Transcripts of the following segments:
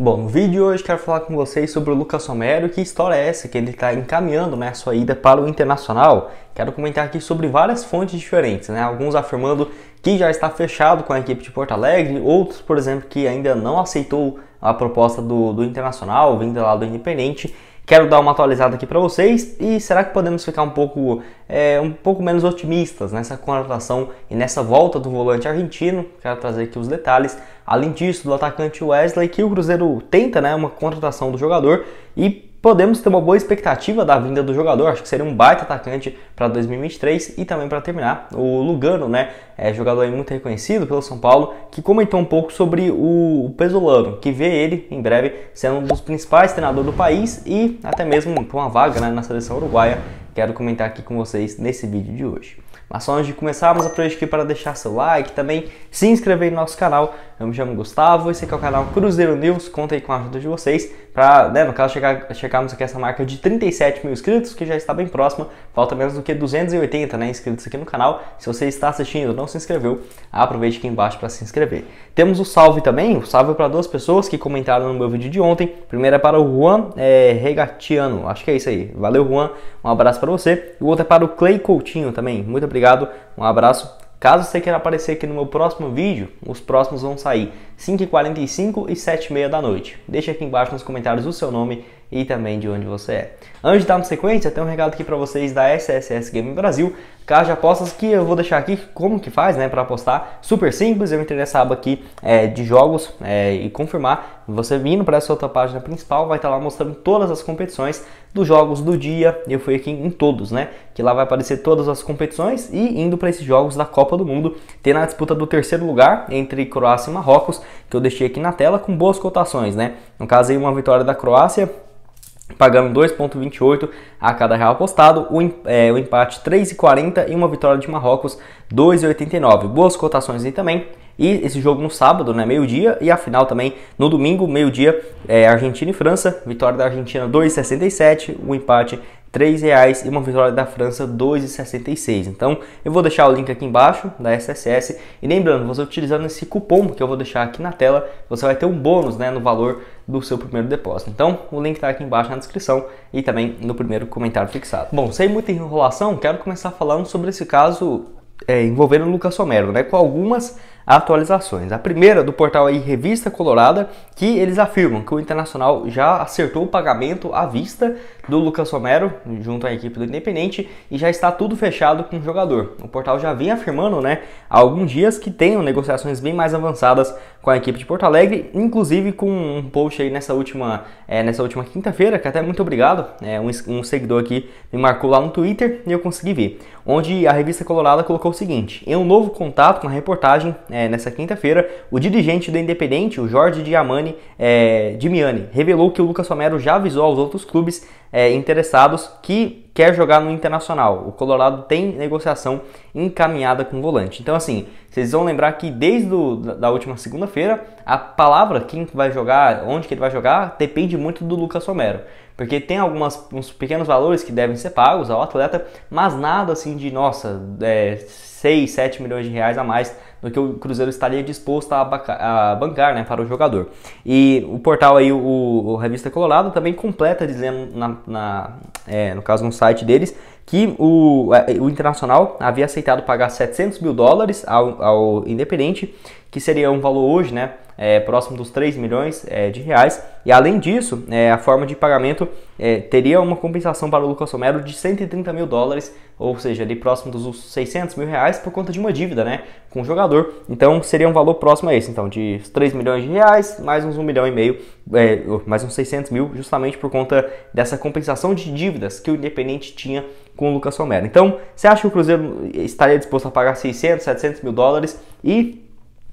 Bom, no vídeo de hoje quero falar com vocês sobre o Lucas Romero, que história é essa que ele está encaminhando né, a sua ida para o Internacional. Quero comentar aqui sobre várias fontes diferentes, né? alguns afirmando que já está fechado com a equipe de Porto Alegre, outros, por exemplo, que ainda não aceitou a proposta do, do Internacional, vinda lá do Independente, Quero dar uma atualizada aqui para vocês e será que podemos ficar um pouco, é, um pouco menos otimistas nessa contratação e nessa volta do volante argentino? Quero trazer aqui os detalhes. Além disso, do atacante Wesley, que o Cruzeiro tenta né, uma contratação do jogador e podemos ter uma boa expectativa da vinda do jogador. Acho que seria um baita atacante para 2023 e também para terminar o Lugano, né, é jogador muito reconhecido pelo São Paulo, que comentou um pouco sobre o Pesolano, que vê ele em breve sendo um dos principais treinadores do país e até mesmo com uma vaga né, na seleção uruguaia. Quero comentar aqui com vocês nesse vídeo de hoje. Mas só antes de começarmos, aproveite aqui para deixar seu like, também se inscrever no nosso canal. Eu me chamo Gustavo, esse aqui é o canal Cruzeiro News, conta aí com a ajuda de vocês para, né, chegar, chegarmos aqui essa marca de 37 mil inscritos, que já está bem próxima, falta menos do que 280 né, inscritos aqui no canal. Se você está assistindo e não se inscreveu, aproveite aqui embaixo para se inscrever. Temos o salve também, o salve para duas pessoas que comentaram no meu vídeo de ontem. Primeiro é para o Juan é, Regatiano, acho que é isso aí. Valeu, Juan, um abraço para você. O outro é para o Clay Coutinho também, muito obrigado, um abraço. Caso você queira aparecer aqui no meu próximo vídeo, os próximos vão sair 5h45 e 7h30 da noite. Deixe aqui embaixo nos comentários o seu nome e também de onde você é. Antes de dar uma sequência, tem um recado aqui para vocês da SSS Game Brasil, casa de apostas que eu vou deixar aqui como que faz, né, para apostar. Super simples, eu entrei nessa aba aqui é, de jogos é, e confirmar. Você vindo para essa outra página principal, vai estar tá lá mostrando todas as competições dos jogos do dia. Eu fui aqui em todos, né, que lá vai aparecer todas as competições e indo para esses jogos da Copa do Mundo, tem na disputa do terceiro lugar entre Croácia e Marrocos, que eu deixei aqui na tela com boas cotações, né. No caso aí uma vitória da Croácia pagando 2,28 a cada real apostado, o, é, o empate 3,40 e uma vitória de Marrocos 2,89. Boas cotações aí também. E esse jogo no sábado, né, meio-dia, e a final também no domingo, meio-dia, é, Argentina e França. Vitória da Argentina 2,67, o empate 3 reais e uma vitória da França 2,66. Então eu vou deixar o link aqui embaixo da SSS e lembrando, você utilizando esse cupom que eu vou deixar aqui na tela, você vai ter um bônus né, no valor do seu primeiro depósito. Então o link está aqui embaixo na descrição e também no primeiro comentário fixado. Bom, sem muita enrolação, quero começar falando sobre esse caso é, envolvendo o Lucas Somero, né, com algumas atualizações. A primeira do portal aí Revista Colorada, que eles afirmam que o Internacional já acertou o pagamento à vista do Lucas Romero junto à equipe do Independente e já está tudo fechado com o jogador. O portal já vem afirmando, né, há alguns dias que tenham negociações bem mais avançadas com a equipe de Porto Alegre, inclusive com um post aí nessa última, é, nessa última quinta-feira, que até muito obrigado, é, um, um seguidor aqui me marcou lá no Twitter e eu consegui ver, onde a Revista Colorada colocou o seguinte: em um novo contato com a reportagem é, nessa quinta-feira, o dirigente do Independente, o Jorge Diamani, é, Dimiani, revelou que o Lucas Romero já avisou aos outros clubes é, interessados que quer jogar no Internacional. O Colorado tem negociação encaminhada com o volante. Então, assim, vocês vão lembrar que desde do, da última segunda-feira, a palavra quem vai jogar, onde que ele vai jogar, depende muito do Lucas Romero. Porque tem alguns uns pequenos valores que devem ser pagos ao atleta, mas nada assim de, nossa, é, 6, 7 milhões de reais a mais do que o Cruzeiro estaria disposto a, a bancar né, para o jogador. E o portal aí, o, o Revista Colorado, também completa dizendo, na, na é, no caso no site deles, que o, é, o Internacional havia aceitado pagar 700 mil dólares ao, ao Independente, que seria um valor hoje, né, é, próximo dos 3 milhões é, de reais. E além disso, é, a forma de pagamento é, teria uma compensação para o Lucas Romero de 130 mil dólares, ou seja, ali próximo dos 600 mil reais por conta de uma dívida né, com o jogador. Então seria um valor próximo a esse, então de 3 milhões de reais, mais uns 1 milhão e meio, é, mais uns 600 mil, justamente por conta dessa compensação de dívidas que o Independente tinha com o Lucas Romero. Então, você acha que o Cruzeiro estaria disposto a pagar 600, 700 mil dólares e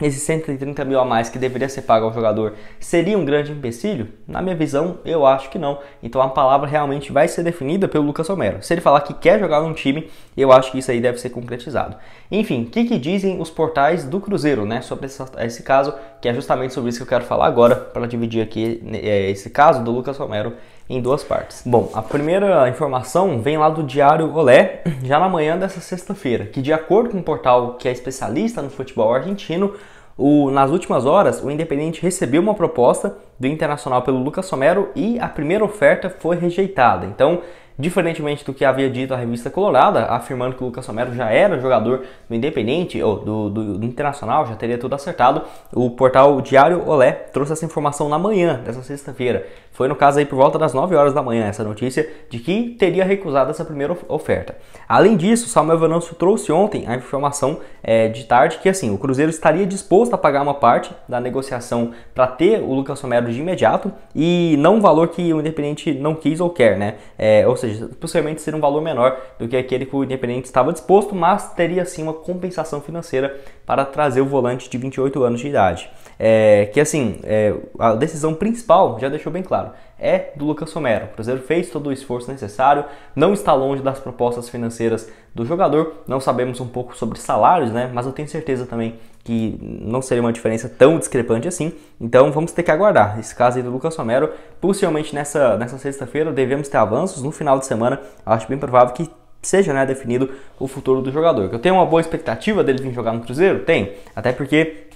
esses 130 mil a mais que deveria ser pago ao jogador seria um grande empecilho? Na minha visão, eu acho que não. Então a palavra realmente vai ser definida pelo Lucas Romero. Se ele falar que quer jogar num time, eu acho que isso aí deve ser concretizado. Enfim, o que, que, dizem os portais do Cruzeiro né, sobre esse, esse, caso, que é justamente sobre isso que eu quero falar agora, para dividir aqui né, é, esse caso do Lucas Romero em duas partes. Bom, a primeira informação vem lá do Diário Olé, já na manhã dessa sexta-feira, que de acordo com um portal que é especialista no futebol argentino, O, nas últimas horas, o Independente recebeu uma proposta do Internacional pelo Lucas Somero e a primeira oferta foi rejeitada. Então, Diferentemente do que havia dito a revista Colorada, afirmando que o Lucas Romero já era jogador do Independente ou do, do, do, Internacional, já teria tudo acertado, o portal Diário Olé trouxe essa informação na manhã dessa sexta-feira. Foi no caso aí por volta das 9 horas da manhã essa notícia de que teria recusado essa primeira oferta. Além disso, Samuel Venâncio trouxe ontem a informação é, de tarde que assim o Cruzeiro estaria disposto a pagar uma parte da negociação para ter o Lucas Romero de imediato e não um valor que o Independente não quis ou quer, né? É, ou seja, seja, possivelmente seria um valor menor do que aquele que o Independente estava disposto, mas teria sim uma compensação financeira para trazer o volante de 28 anos de idade. É, que assim, é, a decisão principal já deixou bem claro, é do Lucas Somero. O Cruzeiro fez todo o esforço necessário, não está longe das propostas financeiras do jogador. Não sabemos um pouco sobre salários, né? Mas eu tenho certeza também que não seria uma diferença tão discrepante assim. Então vamos ter que aguardar. Esse caso aí do Lucas Somero, possivelmente nessa, nessa sexta-feira devemos ter avanços. No final de semana, acho bem provável que seja né, definido o futuro do jogador. Eu tenho uma boa expectativa dele vir jogar no Cruzeiro? Tem. Até porque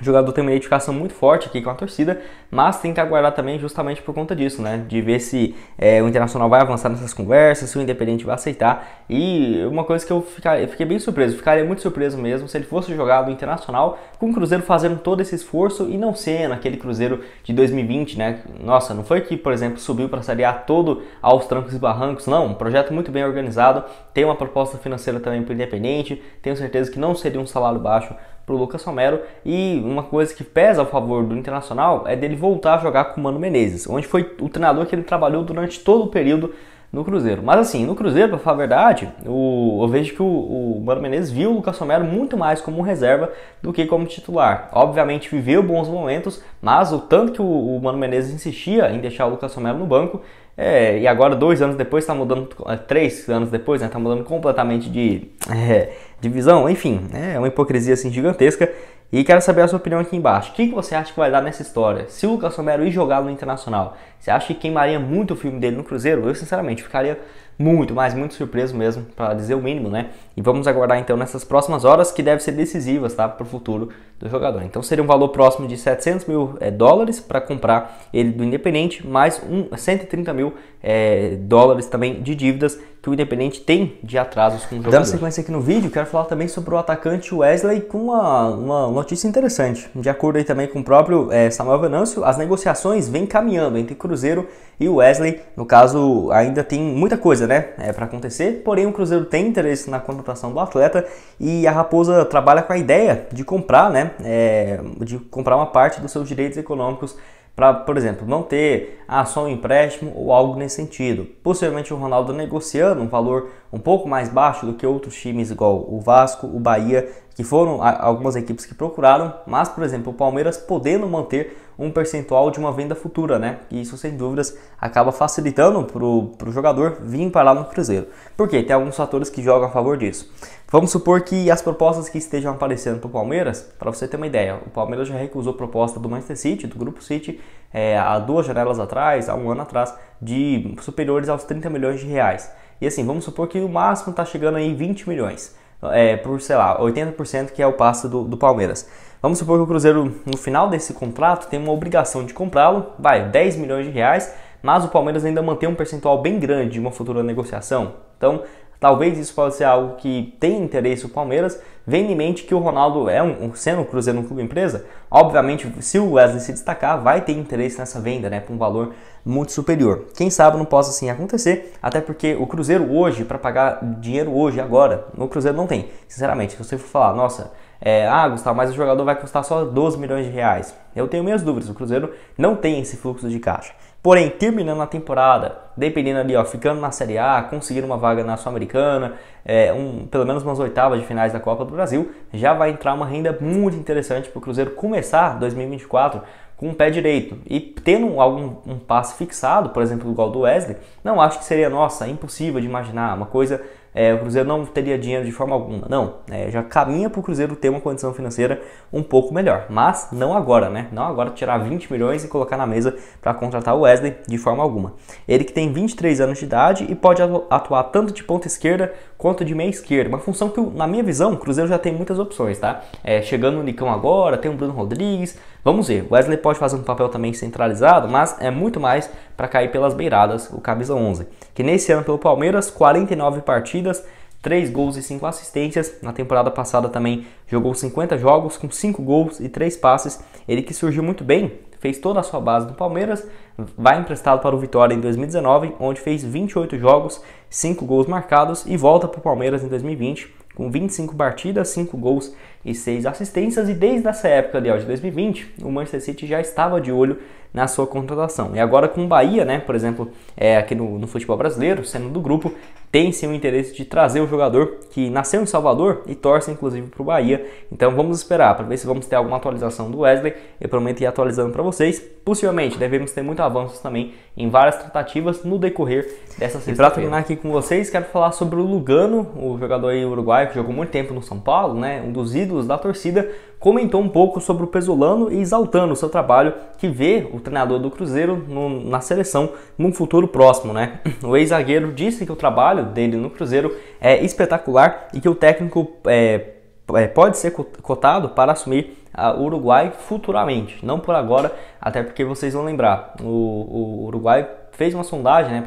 o jogador tem uma identificação muito forte aqui com a torcida, mas tem que aguardar também justamente por conta disso, né? De ver se é, o Internacional vai avançar nessas conversas, se o Independente vai aceitar. E uma coisa que eu, ficar, eu fiquei bem surpreso, ficaria muito surpreso mesmo se ele fosse jogado Internacional com o Cruzeiro fazendo todo esse esforço e não sendo aquele Cruzeiro de 2020, né? Nossa, não foi que, por exemplo, subiu para a todo aos trancos e barrancos, não. Um projeto muito bem organizado, tem uma proposta financeira também para o Independente, tenho certeza que não seria um salário baixo para o Lucas Romero. E uma coisa que pesa a favor do Internacional é dele voltar a jogar com o Mano Menezes, onde foi o treinador que ele trabalhou durante todo o período no Cruzeiro. Mas assim, no Cruzeiro, para falar a verdade, o, eu vejo que o, o Mano Menezes viu o Lucas Romero muito mais como reserva do que como titular. Obviamente viveu bons momentos, mas o tanto que o, o Mano Menezes insistia em deixar o Lucas Romero no banco, é, e agora dois anos depois está mudando, é, três anos depois, está né, mudando completamente de, é, divisão, enfim, é uma hipocrisia assim gigantesca. E quero saber a sua opinião aqui embaixo. O que você acha que vai dar nessa história? Se o Lucas Romero ir jogar no Internacional, você acha que queimaria muito o filme dele no Cruzeiro? Eu, sinceramente, ficaria muito, mas muito surpreso mesmo, para dizer o mínimo, né? E vamos aguardar então nessas próximas horas, que devem ser decisivas, tá? Para o futuro do jogador. Então seria um valor próximo de 700 mil é, dólares para comprar ele do Independente, mais um, 130 mil é, dólares também de dívidas que o Independente tem de atrasos com o jogador. Dando sequência aqui no vídeo, quero falar também sobre o atacante Wesley com uma, uma notícia interessante. De acordo aí também com o próprio é, Samuel Venâncio, as negociações vêm caminhando entre Cruzeiro e Wesley. No caso, ainda tem muita coisa né, é, para acontecer, porém o Cruzeiro tem interesse na contratação do atleta e a Raposa trabalha com a ideia de comprar, né, é, de comprar uma parte dos seus direitos econômicos para, por exemplo, não ter ah, só um empréstimo ou algo nesse sentido. Possivelmente o Ronaldo negociando um valor um pouco mais baixo do que outros times, igual o Vasco, o Bahia, que foram algumas equipes que procuraram, mas, por exemplo, o Palmeiras podendo manter um percentual de uma venda futura, né? E isso, sem dúvidas, acaba facilitando para o jogador vir para lá no Cruzeiro. Porque tem alguns fatores que jogam a favor disso. Vamos supor que as propostas que estejam aparecendo para o Palmeiras, para você ter uma ideia, o Palmeiras já recusou proposta do Manchester City, do Grupo City, é, há duas janelas atrás, há um ano atrás, de superiores aos 30 milhões de reais. E assim, vamos supor que o máximo está chegando aí 20 milhões, é, por, sei lá, 80% que é o passe do, do Palmeiras. Vamos supor que o Cruzeiro, no final desse contrato, tem uma obrigação de comprá-lo, vai, 10 milhões de reais, mas o Palmeiras ainda mantém um percentual bem grande de uma futura negociação. Então, Talvez isso possa ser algo que tem interesse o Palmeiras. Vem em mente que o Ronaldo é um, sendo o Cruzeiro um clube empresa, obviamente, se o Wesley se destacar, vai ter interesse nessa venda, né, por um valor muito superior. Quem sabe não possa assim acontecer, até porque o Cruzeiro hoje, para pagar dinheiro hoje, agora, no Cruzeiro não tem. Sinceramente, se você for falar, nossa, é, ah, Gustavo, mas o jogador vai custar só 12 milhões de reais. Eu tenho minhas dúvidas, o Cruzeiro não tem esse fluxo de caixa. Porém, terminando a temporada, dependendo ali, ó, ficando na Série A, conseguindo uma vaga na Sul-Americana, é, um, pelo menos umas oitavas de finais da Copa do Brasil, já vai entrar uma renda muito interessante para o Cruzeiro começar 2024 com o pé direito. E tendo algum um passe fixado, por exemplo, igual do Wesley, não acho que seria, nossa, impossível de imaginar, uma coisa é, o Cruzeiro não teria dinheiro de forma alguma. Não, é, já caminha para o Cruzeiro ter uma condição financeira um pouco melhor. Mas não agora, né? Não agora tirar 20 milhões e colocar na mesa para contratar o Wesley de forma alguma. Ele que tem 23 anos de idade e pode atuar tanto de ponta esquerda quanto de meia esquerda. Uma função que, na minha visão, o Cruzeiro já tem muitas opções, tá? É, chegando no Nicão agora, tem o Bruno Rodrigues. Vamos ver. Wesley pode fazer um papel também centralizado, mas é muito mais para cair pelas beiradas, o camisa 11. Que nesse ano pelo Palmeiras, 49 partidas, 3 gols e 5 assistências. Na temporada passada também jogou 50 jogos com 5 gols e 3 passes. Ele que surgiu muito bem, fez toda a sua base no Palmeiras, vai emprestado para o Vitória em 2019, onde fez 28 jogos, 5 gols marcados e volta para o Palmeiras em 2020 com 25 partidas, 5 gols e 6 assistências. E desde essa época de 2020, o Manchester City já estava de olho na sua contratação. E agora com o Bahia, né, por exemplo, é, aqui no, no futebol brasileiro, sendo do grupo, tem sim o interesse de trazer o jogador que nasceu em Salvador e torce inclusive para o Bahia. Então vamos esperar para ver se vamos ter alguma atualização do Wesley. Eu prometo ir atualizando para vocês. Possivelmente devemos ter muitos avanços também em várias tratativas no decorrer dessa sexta-feira. E para terminar aqui com vocês, quero falar sobre o Lugano, o jogador aí uruguaio que jogou muito tempo no São Paulo, né, um dos ídolos da torcida, comentou um pouco sobre o Pesolano e exaltando o seu trabalho, que vê o treinador do Cruzeiro no, na seleção num futuro próximo, né? O ex-zagueiro disse que o trabalho dele no Cruzeiro é espetacular e que o técnico é, é, pode ser cotado para assumir o Uruguai futuramente, não por agora, até porque vocês vão lembrar, o, o Uruguai fez uma sondagem né,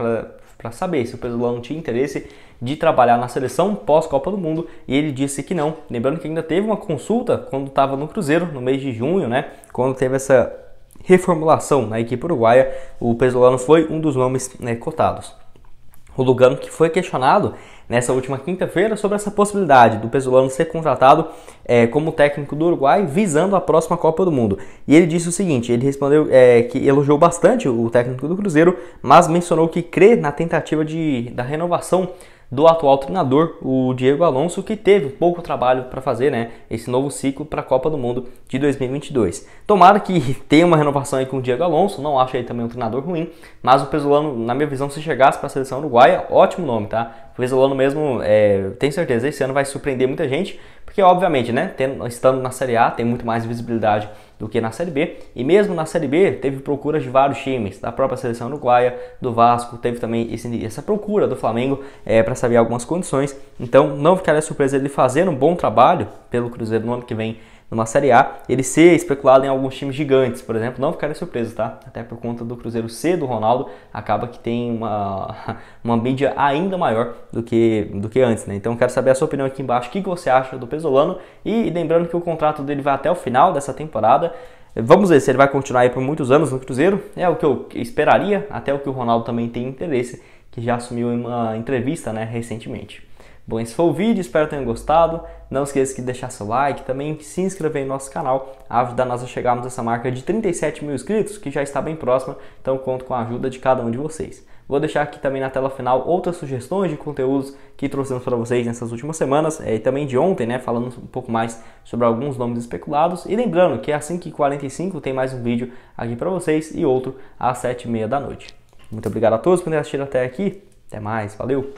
para saber se o Pesolano tinha interesse de trabalhar na seleção pós-Copa do Mundo e ele disse que não. Lembrando que ainda teve uma consulta quando estava no Cruzeiro, no mês de junho, né? Quando teve essa reformulação na equipe uruguaia, o Pesolano foi um dos nomes né, cotados. O Lugano que foi questionado nessa última quinta-feira sobre essa possibilidade do Pesolano ser contratado é, como técnico do Uruguai visando a próxima Copa do Mundo. E ele disse o seguinte: ele respondeu é, que elogiou bastante o técnico do Cruzeiro, mas mencionou que crê na tentativa de, da renovação do atual treinador, o Diego Alonso, que teve pouco trabalho para fazer né, esse novo ciclo para a Copa do Mundo de 2022. Tomara que tenha uma renovação aí com o Diego Alonso, não acho ele também um treinador ruim, mas o Pesolano, na minha visão, se chegasse para a seleção uruguaia, ótimo nome, tá? O Pesolano mesmo, é, tenho certeza, esse ano vai surpreender muita gente, porque obviamente, né, tendo, estando na Série A, tem muito mais visibilidade do que na Série B. E mesmo na Série B, teve procuras de vários times, da própria seleção uruguaia, do Vasco, teve também esse, essa procura do Flamengo é, para saber algumas condições. Então, não ficaria surpresa ele fazer um bom trabalho pelo Cruzeiro no ano que vem numa Série A, ele ser especulado em alguns times gigantes, por exemplo, não ficaria surpreso, tá? Até por conta do Cruzeiro C do Ronaldo, acaba que tem uma, uma mídia ainda maior do que, do que antes, né? Então quero saber a sua opinião aqui embaixo, o que, você acha do Pesolano e lembrando que o contrato dele vai até o final dessa temporada. Vamos ver se ele vai continuar aí por muitos anos no Cruzeiro, é o que eu esperaria, até o que o Ronaldo também tem interesse, que já assumiu em uma entrevista, né, recentemente. Bom, esse foi o vídeo, espero que tenham gostado. Não esqueça de deixar seu like, também se inscrever em nosso canal, ajudar nós a chegarmos a essa marca de 37 mil inscritos, que já está bem próxima, então conto com a ajuda de cada um de vocês. Vou deixar aqui também na tela final outras sugestões de conteúdos que trouxemos para vocês nessas últimas semanas, é, e também de ontem, né, falando um pouco mais sobre alguns nomes especulados. E lembrando que às 5h45 tem mais um vídeo aqui para vocês e outro às 7h30 da noite. Muito obrigado a todos por terem assistido até aqui, até mais, valeu!